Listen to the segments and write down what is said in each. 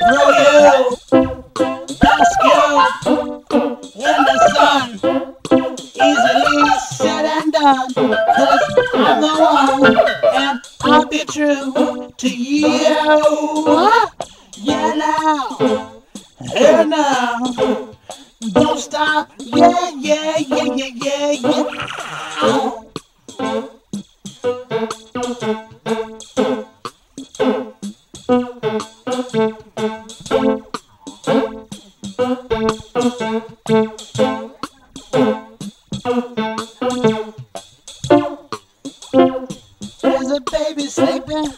you, bask you in the sun. Easily said and done, cause I'm the one, and I'll be true to you. Yeah, now, here now. Don't stop, yeah, yeah, yeah, yeah, yeah, yeah. There's a baby sleeping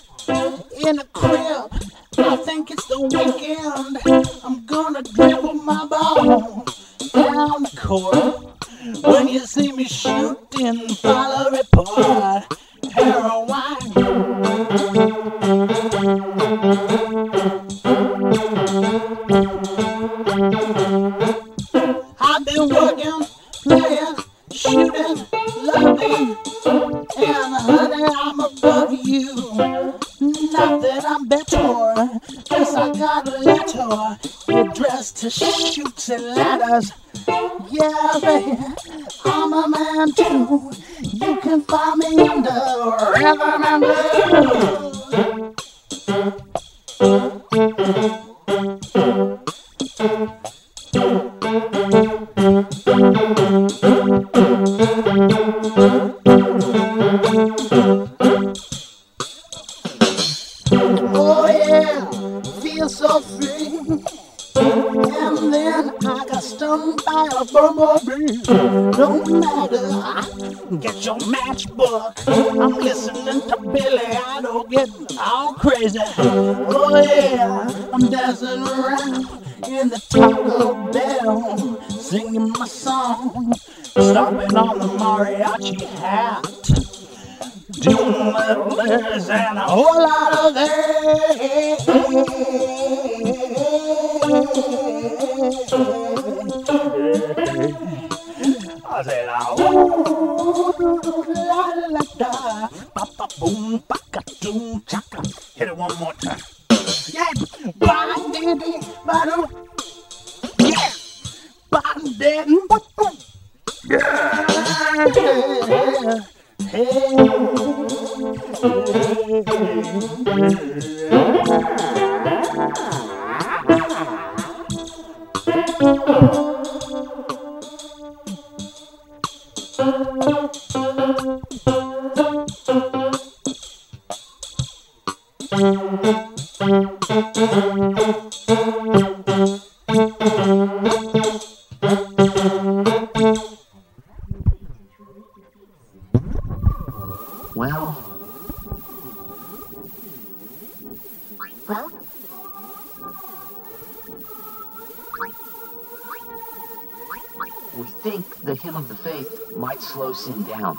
in a crib. I think it's the weekend. I'm gonna dribble my ball down the court. When you see me shooting, follow report. Heroin. I've been working, playing, shooting, loving, and honey, I'm above you. Not that I'm better, guess I got a letter. You're dressed to Chutes and Ladders. Yeah, baby, I'm a man too. You can find me in the rhythm and Oh yeah, feel so free. And then I got stung by a bumblebee. No matter, get your matchbook. I'm listening to Billy Idol get all crazy. Oh yeah, I'm dancing around in the Taco Bell, singing my song, stomping on the mariachi hat doing letters and a whole lot of that. I said, oh, la la da, ba ba boom, ba ka doom, chaka. Hit it one more time. Yeah, ba dee dee, ba doo. Yeah, ba dee dee, ba Well, Well, we think the hymn of the faith might slow Sin down.